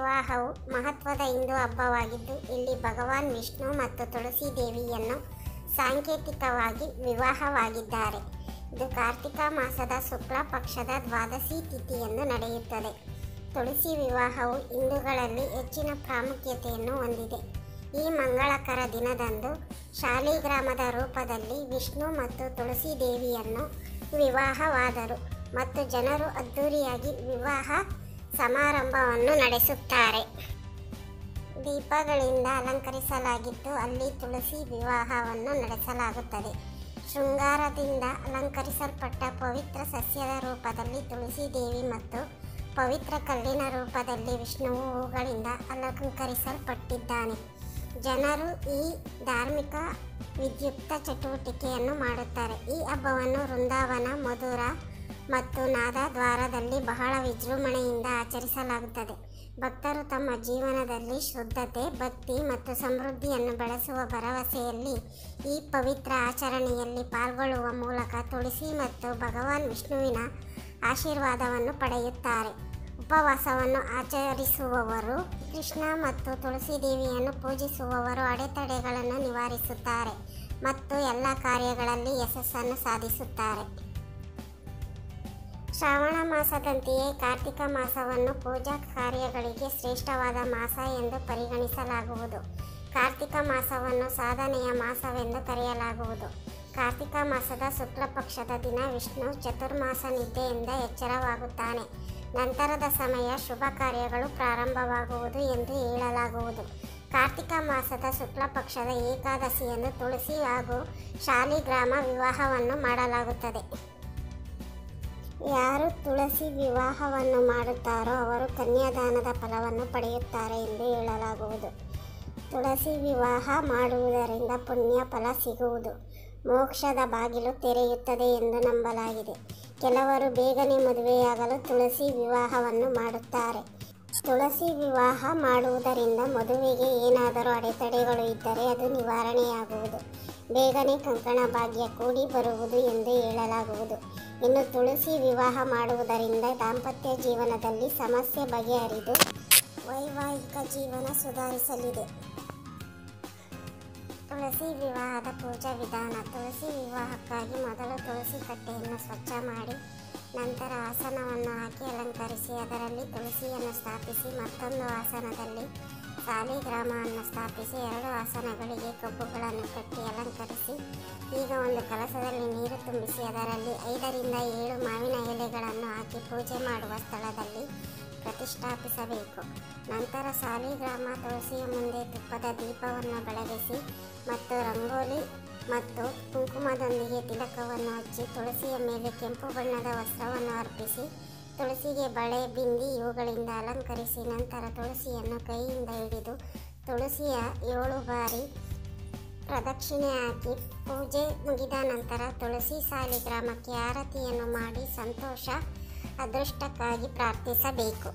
ವಿವಾಹವು ಮಹತ್ವದ ಹಿಂದೂ ಹಬ್ಬವಾಗಿದ್ದು, ಇಲ್ಲಿ ಭಗವಾನ್ ವಿಷ್ಣು ಮತ್ತು ತುಳಸಿ ದೇವಿಯನ್ನು ಸಾಂಕೇತಿಕವಾಗಿ ವಿವಾಹವಾಗಿದ್ದಾರೆ. ಇದು ಕಾರ್ತಿಕ ಮಾಸದ ಶುಕ್ಲ ಪಕ್ಷದ ದ್ವಾದಶಿ ತಿಥಿಯನ್ನು ನಡೆಯುತ್ತದೆ. ತುಳಸಿ ವಿವಾಹವು ಹಿಂದೂಗಳಲ್ಲಿ ಹೆಚ್ಚಿನ ಪ್ರಾಮುಖ್ಯತೆಯನ್ನು ಹೊಂದಿದೆ. ಈ ಮಂಗಳಕರ ದಿನದಂದು ಶಾಲಿಗ್ರಾಮದ ರೂಪದಲ್ಲಿ ವಿಷ್ಣು ಮತ್ತು ತುಳಸಿ ದೇವಿಯನ್ನು ವಿವಾಹವಾದರು ಮತ್ತು ಜನರು ಅದ್ದೂರಿಯಾಗಿ ವಿವಾಹ ಸಮಾರಂಭವನ್ನು ನಡೆಸುತ್ತಾರೆ. ದೀಪಗಳಿಂದ ಅಲಂಕರಿಸಲಾಗಿದ್ದು ಅಲ್ಲಿ ತುಳಸಿ ವಿವಾಹವನ್ನು ನಡೆಸಲಾಗುತ್ತದೆ. ಶೃಂಗಾರದಿಂದ ಅಲಂಕರಿಸಲ್ಪಟ್ಟ ಪವಿತ್ರ ಸಸ್ಯದ ರೂಪದಲ್ಲಿ ತುಳಸಿ ದೇವಿ ಮತ್ತು ಪವಿತ್ರ ಕಲ್ಲಿನ ರೂಪದಲ್ಲಿ ವಿಷ್ಣುವು ಹೂಗಳಿಂದ ಅಲಂಕರಿಸಲ್ಪಟ್ಟಿದ್ದಾನೆ. ಜನರು ಈ ಧಾರ್ಮಿಕ ವಿದ್ಯುಕ್ತ ಚಟುವಟಿಕೆಯನ್ನು ಮಾಡುತ್ತಾರೆ. ಈ ಹಬ್ಬವನ್ನು ವೃಂದಾವನ ಮಧುರ ಮತ್ತು ನಾದದ್ವಾರದಲ್ಲಿ ಬಹಳ ವಿಜೃಂಭಣೆಯಿಂದ ಆಚರಿಸಲಾಗುತ್ತದೆ. ಭಕ್ತರು ತಮ್ಮ ಜೀವನದಲ್ಲಿ ಶುದ್ಧತೆ, ಭಕ್ತಿ ಮತ್ತು ಸಮೃದ್ಧಿಯನ್ನು ಬೆಳೆಸುವ ಭರವಸೆಯಲ್ಲಿ ಈ ಪವಿತ್ರ ಆಚರಣೆಯಲ್ಲಿ ಪಾಲ್ಗೊಳ್ಳುವ ಮೂಲಕ ತುಳಸಿ ಮತ್ತು ಭಗವಾನ್ ವಿಷ್ಣುವಿನ ಆಶೀರ್ವಾದವನ್ನು ಪಡೆಯುತ್ತಾರೆ. ಉಪವಾಸವನ್ನು ಆಚರಿಸುವವರು ಕೃಷ್ಣ ಮತ್ತು ತುಳಸಿ ದೇವಿಯನ್ನು ಪೂಜಿಸುವವರು ಅಡೆತಡೆಗಳನ್ನು ನಿವಾರಿಸುತ್ತಾರೆ ಮತ್ತು ಎಲ್ಲ ಕಾರ್ಯಗಳಲ್ಲಿ ಯಶಸ್ಸನ್ನು ಸಾಧಿಸುತ್ತಾರೆ. ಶ್ರಾವಣ ಮಾಸದಂತೆಯೇ ಕಾರ್ತಿಕ ಮಾಸವನ್ನು ಪೂಜಾ ಕಾರ್ಯಗಳಿಗೆ ಶ್ರೇಷ್ಠವಾದ ಮಾಸ ಎಂದು ಪರಿಗಣಿಸಲಾಗುವುದು. ಕಾರ್ತಿಕ ಮಾಸವನ್ನು ಸಾಧನೆಯ ಮಾಸವೆಂದು ಕರೆಯಲಾಗುವುದು. ಕಾರ್ತಿಕ ಮಾಸದ ಶುಕ್ಲ ಪಕ್ಷದ ದಿನ ವಿಷ್ಣು ಚತುರ್ಮಾಸ ನಿದ್ದೆಯಿಂದ ಎಚ್ಚರವಾಗುತ್ತಾನೆ. ನಂತರದ ಸಮಯ ಶುಭ ಕಾರ್ಯಗಳು ಪ್ರಾರಂಭವಾಗುವುದು ಎಂದು ಹೇಳಲಾಗುವುದು. ಕಾರ್ತಿಕ ಮಾಸದ ಶುಕ್ಲ ಪಕ್ಷದ ಏಕಾದಶಿಯನ್ನು ತುಳಸಿ ಹಾಗೂ ಶಾಲಿಗ್ರಾಮ ವಿವಾಹವನ್ನು ಮಾಡಲಾಗುತ್ತದೆ. ಯಾರು ತುಳಸಿ ವಿವಾಹವನ್ನು ಮಾಡುತ್ತಾರೋ ಅವರು ಕನ್ಯಾದಾನದ ಫಲವನ್ನು ಪಡೆಯುತ್ತಾರೆ ಎಂದು ಹೇಳಲಾಗುವುದು. ತುಳಸಿ ವಿವಾಹ ಮಾಡುವುದರಿಂದ ಪುಣ್ಯ ಫಲ ಸಿಗುವುದು. ಮೋಕ್ಷದ ಬಾಗಿಲು ತೆರೆಯುತ್ತದೆ ಎಂದು ನಂಬಲಾಗಿದೆ. ಕೆಲವರು ಬೇಗನೆ ಮದುವೆಯಾಗಲು ತುಳಸಿ ವಿವಾಹವನ್ನು ಮಾಡುತ್ತಾರೆ. ತುಳಸಿ ವಿವಾಹ ಮಾಡುವುದರಿಂದ ಮದುವೆಗೆ ಏನಾದರೂ ಅಡೆತಡೆಗಳು ಇದ್ದರೆ ಅದು ನಿವಾರಣೆಯಾಗುವುದು. ಬೇಗನೆ ಕಂಕಣ ಭಾಗ್ಯ ಕೂಡಿ ಬರುವುದು ಎಂದು ಹೇಳಲಾಗುವುದು. ಇನ್ನು ತುಳಸಿ ವಿವಾಹ ಮಾಡುವುದರಿಂದ ದಾಂಪತ್ಯ ಜೀವನದಲ್ಲಿ ಸಮಸ್ಯೆ ಬಗೆಹರಿದು ವೈವಾಹಿಕ ಜೀವನ ಸುಧಾರಿಸಲಿದೆ. ತುಳಸಿ ವಿವಾಹದ ಪೂಜಾ ವಿಧಾನ, ತುಳಸಿ ವಿವಾಹಕ್ಕಾಗಿ ಮೊದಲು ತುಳಸಿ ಕಟ್ಟೆಯನ್ನು ಸ್ವಚ್ಛ ಮಾಡಿ, ನಂತರ ಆಸನವನ್ನು ಹಾಕಿ ಅಲಂಕರಿಸಿ, ಅದರಲ್ಲಿ ತುಳಸಿಯನ್ನು ಸ್ಥಾಪಿಸಿ ಮತ್ತೊಂದು ಆಸನದಲ್ಲಿ ಸಾಲಿಗ್ರಾಮವನ್ನು ಸ್ಥಾಪಿಸಿ ಎರಡು ಆಸನಗಳಿಗೆ ಕಬ್ಬುಗಳನ್ನು ಕಟ್ಟಿ ಅಲಂಕರಿಸಿ, ಈಗ ಒಂದು ಕಲಸದಲ್ಲಿ ನೀರು ತುಂಬಿಸಿ ಅದರಲ್ಲಿ ಐದರಿಂದ ಏಳು ಮಾವಿನ ಎಲೆಗಳನ್ನು ಹಾಕಿ ಪೂಜೆ ಮಾಡುವ ಸ್ಥಳದಲ್ಲಿ ಪ್ರತಿಷ್ಠಾಪಿಸಬೇಕು. ನಂತರ ಸಾಲಿಗ್ರಾಮ ತುಳಸಿಯ ಮುಂದೆ ತುಪ್ಪದ ದೀಪವನ್ನು ಬೆಳಗಿಸಿ ಮತ್ತು ರಂಗೋಲಿ ಮತ್ತು ಕುಂಕುಮದೊಂದಿಗೆ ತಿಲಕವನ್ನು ಹಚ್ಚಿ ತುಳಸಿಯ ಮೇಲೆ ಕೆಂಪು ಬಣ್ಣದ ವಸ್ತ್ರವನ್ನು ಅರ್ಪಿಸಿ ತುಳಸಿಗೆ ಬಳೆ, ಬಿಂದಿ ಇವುಗಳಿಂದ ಅಲಂಕರಿಸಿ ನಂತರ ತುಳಸಿಯನ್ನು ಕೈಯಿಂದ ಹಿಡಿದು ತುಳಸಿಯ ಏಳು ಬಾರಿ ಪ್ರದಕ್ಷಿಣೆ ಹಾಕಿ ಪೂಜೆ ಮುಗಿದ ನಂತರ ತುಳಸಿ ಸಾಲಿಗ್ರಾಮಕ್ಕೆ ಆರತಿಯನ್ನು ಮಾಡಿ ಸಂತೋಷ, ಅದೃಷ್ಟಕ್ಕಾಗಿ ಪ್ರಾರ್ಥಿಸಬೇಕು.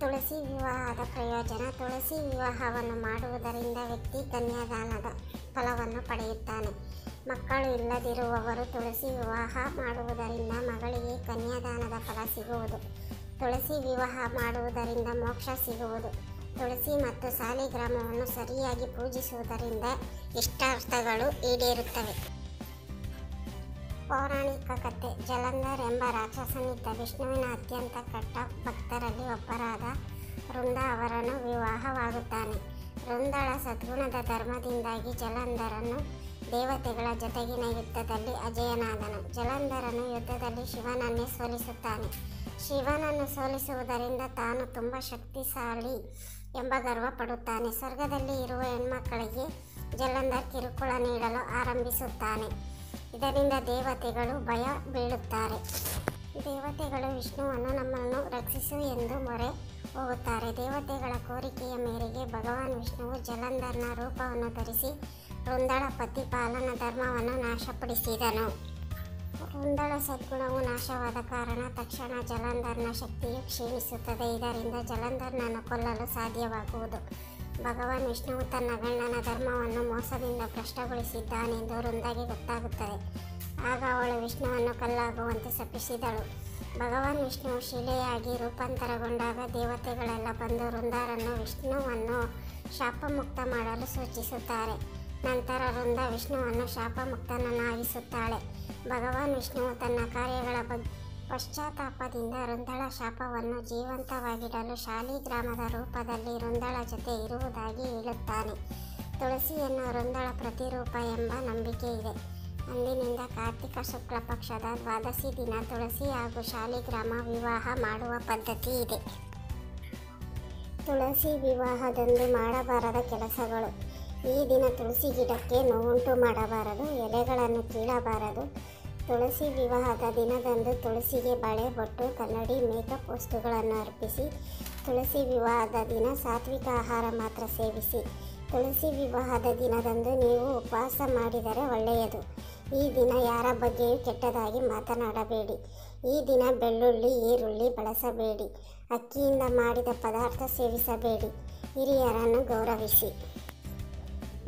ತುಳಸಿ ವಿವಾಹದ ಪ್ರಯೋಜನ, ತುಳಸಿ ವಿವಾಹವನ್ನು ಮಾಡುವುದರಿಂದ ವ್ಯಕ್ತಿ ಕನ್ಯಾದಾನದ ಫಲವನ್ನು ಪಡೆಯುತ್ತಾನೆ. ಮಕ್ಕಳು ಇಲ್ಲದಿರುವವರು ತುಳಸಿ ವಿವಾಹ ಮಾಡುವುದರಿಂದ ಮಗಳಿಗೆ ಕನ್ಯಾದಾನದ ಫಲ ಸಿಗುವುದು. ತುಳಸಿ ವಿವಾಹ ಮಾಡುವುದರಿಂದ ಮೋಕ್ಷ ಸಿಗುವುದು. ತುಳಸಿ ಮತ್ತು ಸಾಲಿಗ್ರಾಮವನ್ನು ಸರಿಯಾಗಿ ಪೂಜಿಸುವುದರಿಂದ ಇಷ್ಟಾರ್ಥಗಳು ಈಡೇರುತ್ತವೆ. ಪೌರಾಣಿಕ ಕಥೆ ಜಲಂಧರ್ ಎಂಬ ರಾಕ್ಷಸನಿದ್ದ ವಿಷ್ಣುವಿನ ಅತ್ಯಂತ ಕಟ್ಟ ಭಕ್ತರಲ್ಲಿ ಒಬ್ಬರಾದ ವೃಂದ ಅವರನ್ನು ವಿವಾಹವಾಗುತ್ತಾನೆ. ವೃಂದಳ ಸದ್ಗುಣದ ಧರ್ಮದಿಂದಾಗಿ ಜಲಂಧರನು ದೇವತೆಗಳ ಜೊತೆಗಿನ ಯುದ್ಧದಲ್ಲಿ ಅಜಯನಾದನು. ಜಲಂಧರನು ಯುದ್ಧದಲ್ಲಿ ಶಿವನನ್ನೇ ಸೋಲಿಸುತ್ತಾನೆ. ಶಿವನನ್ನು ಸೋಲಿಸುವುದರಿಂದ ತಾನು ತುಂಬ ಶಕ್ತಿಶಾಲಿ ಎಂಬ ಗರ್ವ ಪಡುತ್ತಾನೆ ಸ್ವರ್ಗದಲ್ಲಿ ಇರುವ ಹೆಣ್ಮಕ್ಕಳಿಗೆ ಜಲಂಧರ್ ಕಿರುಕುಳ ನೀಡಲು ಆರಂಭಿಸುತ್ತಾನೆ. ಇದರಿಂದ ದೇವತೆಗಳು ಭಯ ಬೀಳುತ್ತಾರೆ. ದೇವತೆಗಳು ವಿಷ್ಣುವನ್ನು ನಮ್ಮನ್ನು ರಕ್ಷಿಸು ಎಂದು ಮೊರೆ ಹೋಗುತ್ತಾರೆ. ದೇವತೆಗಳ ಕೋರಿಕೆಯ ಮೇರೆಗೆ ಭಗವಾನ್ ವಿಷ್ಣುವು ಜಲಂಧರ್ನ ರೂಪವನ್ನು ಧರಿಸಿ ವೃಂದಳ ಪತಿಪಾಲನ ಧರ್ಮವನ್ನು ನಾಶಪಡಿಸಿದನು. ವೃಂದಳ ಸದ್ಗುಣವು ನಾಶವಾದ ಕಾರಣ ತಕ್ಷಣ ಜಲಂಧರ್ನ ಶಕ್ತಿಯು ಕ್ಷೀಣಿಸುತ್ತದೆ. ಇದರಿಂದ ಜಲಂಧರ್ನನ್ನು ಕೊಲ್ಲಲು ಸಾಧ್ಯವಾಗುವುದು. ಭಗವಾನ್ ವಿಷ್ಣುವು ತನ್ನ ಗಂಡನ ಧರ್ಮವನ್ನು ಮೋಸದಿಂದ ಭ್ರಷ್ಟಗೊಳಿಸಿದ್ದಾನೆಂದು ವೃಂದಾಗೆ ಗೊತ್ತಾಗುತ್ತದೆ. ಆಗ ಅವಳು ವಿಷ್ಣುವನ್ನು ಕಲ್ಲಾಗುವಂತೆ ಶಪಿಸಿದಳು. ಭಗವಾನ್ ವಿಷ್ಣು ಶಿಲೆಯಾಗಿ ರೂಪಾಂತರಗೊಂಡಾಗ ದೇವತೆಗಳೆಲ್ಲ ಬಂದು ವೃಂದಾರನ್ನು ವಿಷ್ಣುವನ್ನು ಶಾಪಮುಕ್ತ ಮಾಡಲು ಸೂಚಿಸುತ್ತಾರೆ. ನಂತರ ವೃಂದ ವಿಷ್ಣುವನ್ನು ಶಾಪಮುಕ್ತನನ್ನಾಗಿಸುತ್ತಾಳೆ. ಭಗವಾನ್ ವಿಷ್ಣುವು ತನ್ನ ಕಾರ್ಯಗಳ ಬಗ್ಗೆ ಪಶ್ಚಾತ್ತಾಪದಿಂದ ವೃಂದಳ ಶಾಪವನ್ನು ಜೀವಂತವಾಗಿಡಲು ಶಾಲಿಗ್ರಾಮದ ರೂಪದಲ್ಲಿ ವೃಂದಳ ಜೊತೆ ಇರುವುದಾಗಿ ಹೇಳುತ್ತಾನೆ. ತುಳಸಿಯನ್ನು ವೃಂದಳ ಪ್ರತಿರೂಪ ಎಂಬ ನಂಬಿಕೆ ಇದೆ. ಅಂದಿನಿಂದ ಕಾರ್ತಿಕ ಶುಕ್ಲ ಪಕ್ಷದ ದ್ವಾದಶಿ ದಿನ ತುಳಸಿ ಹಾಗೂ ಶಾಲಿಗ್ರಾಮ ವಿವಾಹ ಮಾಡುವ ಪದ್ಧತಿ ಇದೆ. ತುಳಸಿ ವಿವಾಹದಂದು ಮಾಡಬಾರದ ಕೆಲಸಗಳು. ಈ ದಿನ ತುಳಸಿ ಗಿಡಕ್ಕೆ ನೋವುಂಟು ಮಾಡಬಾರದು, ಎಲೆಗಳನ್ನು ಕೀಳಬಾರದು. ತುಳಸಿ ವಿವಾಹದ ದಿನದಂದು ತುಳಸಿಗೆ ಬಳೆ, ಬೊಟ್ಟು, ಕನ್ನಡಿ, ಮೇಕಪ್ ವಸ್ತುಗಳನ್ನು ಅರ್ಪಿಸಿ, ತುಳಸಿ ವಿವಾಹದ ದಿನ ಸಾತ್ವಿಕ ಆಹಾರ ಮಾತ್ರ ಸೇವಿಸಿ. ತುಳಸಿ ವಿವಾಹದ ದಿನದಂದು ನೀವು ಉಪವಾಸ ಮಾಡಿದರೆ ಒಳ್ಳೆಯದು. ಈ ದಿನ ಯಾರ ಬಗ್ಗೆಯೂ ಕೆಟ್ಟದಾಗಿ ಮಾತನಾಡಬೇಡಿ. ಈ ದಿನ ಬೆಳ್ಳುಳ್ಳಿ, ಈರುಳ್ಳಿ ಬಳಸಬೇಡಿ. ಅಕ್ಕಿಯಿಂದ ಮಾಡಿದ ಪದಾರ್ಥ ಸೇವಿಸಬೇಡಿ. ಹಿರಿಯರನ್ನು ಗೌರವಿಸಿ.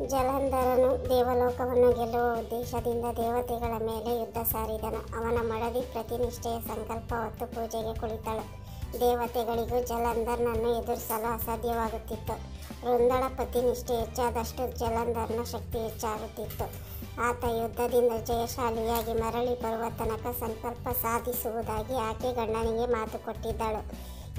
ಜಲಂಧರನು ದೇವಲೋಕವನ್ನು ಗೆಲ್ಲುವ ಉದ್ದೇಶದಿಂದ ದೇವತೆಗಳ ಮೇಲೆ ಯುದ್ಧ ಸಾರಿದನು. ಅವನ ಮಡದಿ ಪ್ರತಿನಿಷ್ಠೆಯ ಸಂಕಲ್ಪ ಹೊತ್ತು ಪೂಜೆಗೆ ಕುಳಿತಳು. ದೇವತೆಗಳಿಗೂ ಜಲಂಧರ್ನನ್ನು ಎದುರಿಸಲು ಅಸಾಧ್ಯವಾಗುತ್ತಿತ್ತು. ವೃಂದಳ ಪ್ರತಿನಿಷ್ಠೆ ಹೆಚ್ಚಾದಷ್ಟು ಜಲಂಧರ್ನ ಶಕ್ತಿ ಹೆಚ್ಚಾಗುತ್ತಿತ್ತು. ಆತ ಯುದ್ಧದಿಂದ ಜಯಶಾಲಿಯಾಗಿ ಮರಳಿ ಬರುವ ತನಕ ಸಂಕಲ್ಪ ಸಾಧಿಸುವುದಾಗಿ ಆಕೆ ಗಂಡನಿಗೆ ಮಾತು ಕೊಟ್ಟಿದ್ದಳು.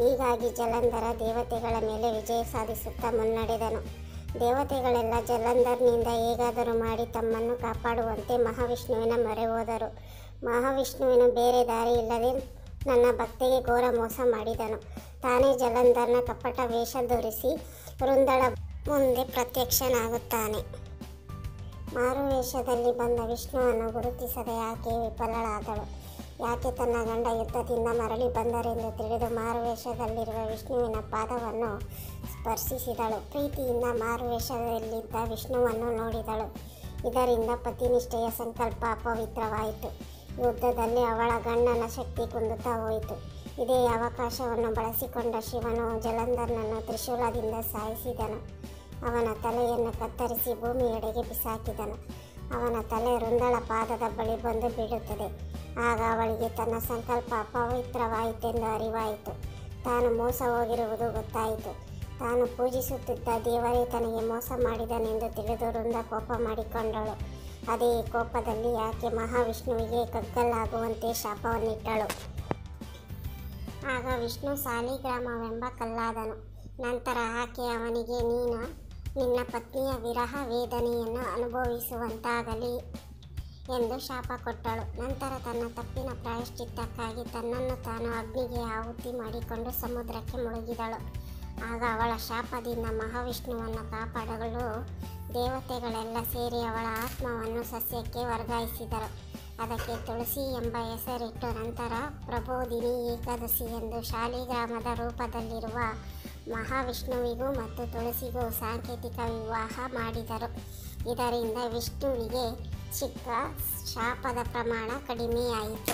ಹೀಗಾಗಿ ಜಲಂಧರ ದೇವತೆಗಳ ಮೇಲೆ ವಿಜಯ ಸಾಧಿಸುತ್ತಾ ಮುನ್ನಡೆದನು. ದೇವತೆಗಳೆಲ್ಲ ಜಲಂಧರ್ನಿಂದ ಹೇಗಾದರೂ ಮಾಡಿ ತಮ್ಮನ್ನು ಕಾಪಾಡುವಂತೆ ಮಹಾವಿಷ್ಣುವಿನ ಮೊರೆ ಹೋದರು. ಮಹಾವಿಷ್ಣುವಿನ ಬೇರೆ ದಾರಿ ಇಲ್ಲದೆ ನನ್ನ ಭಕ್ತಿಗೆ ಘೋರ ಮೋಸ ಮಾಡಿದನು. ತಾನೇ ಜಲಂಧರ್ನ ಕಪಟ ವೇಷ ಧರಿಸಿ ವೃಂದಳ ಮುಂದೆ ಪ್ರತ್ಯಕ್ಷನಾಗುತ್ತಾನೆ. ಮಾರುವೇಷದಲ್ಲಿ ಬಂದ ವಿಷ್ಣುವನ್ನು ಗುರುತಿಸದೆ ಆಕೆ ವಿಫಲಳಾದಳು. ಯಾಕೆ ತನ್ನ ಗಂಡ ಯುದ್ಧದಿಂದ ಮರಳಿ ಬಂದರೆಂದು ತಿಳಿದು ಮಾರುವೇಷದಲ್ಲಿರುವ ವಿಷ್ಣುವಿನ ಪಾದವನ್ನು ಸ್ಪರ್ಶಿಸಿದಳು. ಪ್ರೀತಿಯಿಂದ ಮಾರುವೇಷದಲ್ಲಿದ್ದ ವಿಷ್ಣುವನ್ನು ನೋಡಿದಳು. ಇದರಿಂದ ಪತಿನಿಷ್ಠೆಯ ಸಂಕಲ್ಪ ಅಪವಿತ್ರವಾಯಿತು. ಯುದ್ಧದಲ್ಲಿ ಅವಳ ಗಂಡನ ಶಕ್ತಿ ಕುಂದುತ್ತಾ ಹೋಯಿತು. ಇದೇ ಅವಕಾಶವನ್ನು ಬಳಸಿಕೊಂಡ ಶಿವನು ಜಲಂಧರ್ನನ್ನು ತ್ರಿಶೂಲದಿಂದ ಸಾಯಿಸಿದನು. ಅವನ ತಲೆಯನ್ನು ಕತ್ತರಿಸಿ ಭೂಮಿಯೆಡೆಗೆ ಬಿಸಾಕಿದನು. ಅವನ ತಲೆ ರುಂದಳ ಪಾದದ ಬಳಿ ಬಂದು ಬೀಳುತ್ತದೆ. ಆಗ ಅವಳಿಗೆ ತನ್ನ ಸಂಕಲ್ಪ ಅಪವಿತ್ರವಾಯಿತೆಂದು ಅರಿವಾಯಿತು. ತಾನು ಮೋಸ ಹೋಗಿರುವುದು ಗೊತ್ತಾಯಿತು. ತಾನು ಪೂಜಿಸುತ್ತಿದ್ದ ದೇವರೇ ತನಗೆ ಮೋಸ ಮಾಡಿದನೆಂದು ತಿಳಿದು ವೃಂದ ಕೋಪ ಮಾಡಿಕೊಂಡಳು. ಅದೇ ಕೋಪದಲ್ಲಿ ಆಕೆ ಮಹಾವಿಷ್ಣುವಿಗೆ ಕಗ್ಗಲ್ಲಾಗುವಂತೆ ಶಾಪವನ್ನಿಟ್ಟಳು. ಆಗ ವಿಷ್ಣು ಸಾಲಿಗ್ರಾಮವೆಂಬ ಕಲ್ಲಾದನು. ನಂತರ ಆಕೆ ಅವನಿಗೆ, ನೀನು ನಿನ್ನ ಪತ್ನಿಯ ವಿರಹ ವೇದನೆಯನ್ನು ಅನುಭವಿಸುವಂತಾಗಲಿ. ಎಂದು ಶಾಪ ಕೊಟ್ಟಳು. ನಂತರ ತನ್ನ ತಪ್ಪಿನ ಪ್ರಾಯಶ್ಚಿತ್ತಕ್ಕಾಗಿ ತನ್ನನ್ನು ತಾನು ಅಗ್ನಿಗೆ ಆಹುತಿ ಮಾಡಿಕೊಂಡು ಸಮುದ್ರಕ್ಕೆ ಮುಳುಗಿದಳು. ಆಗ ಅವಳ ಶಾಪದಿಂದ ಮಹಾವಿಷ್ಣುವನ್ನು ಕಾಪಾಡಲು ದೇವತೆಗಳೆಲ್ಲ ಸೇರಿ ಅವಳ ಆತ್ಮವನ್ನು ಸಸ್ಯಕ್ಕೆ ವರ್ಗಾಯಿಸಿದರು. ಅದಕ್ಕೆ ತುಳಸಿ ಎಂಬ ಹೆಸರಿಟ್ಟು ನಂತರ ಪ್ರಬೋಧಿನಿ ಏಕಾದಶಿ ಎಂದು ಶಾಲಿಗ್ರಾಮದ ರೂಪದಲ್ಲಿರುವ ಮಹಾವಿಷ್ಣುವಿಗೂ ಮತ್ತು ತುಳಸಿಗೂ ಸಾಂಕೇತಿಕ ವಿವಾಹ ಮಾಡಿದರು. ಇದರಿಂದ ವಿಷ್ಣುವಿಗೆ ಸಿಕ್ಕ ಶಾಪದ ಪ್ರಮಾಣ ಕಡಿಮೆಯಾಯಿತು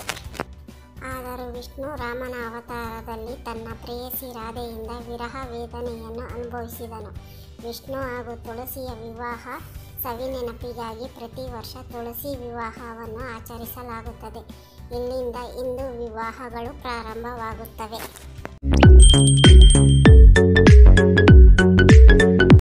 ಆದರೂ ವಿಷ್ಣು ರಾಮನ ಅವತಾರದಲ್ಲಿ ತನ್ನ ಪ್ರೇಯಸಿ ರಾಧೆಯಿಂದ ವಿರಹ ವೇದನೆಯನ್ನು ಅನುಭವಿಸಿದನು. ವಿಷ್ಣು ಹಾಗೂ ತುಳಸಿಯ ವಿವಾಹ ಸವಿನೆನಪಿಗಾಗಿ ಪ್ರತಿ ವರ್ಷ ತುಳಸಿ ವಿವಾಹವನ್ನು ಆಚರಿಸಲಾಗುತ್ತದೆ. ಇಲ್ಲಿಂದ ಇಂದು ವಿವಾಹಗಳು ಪ್ರಾರಂಭವಾಗುತ್ತವೆ.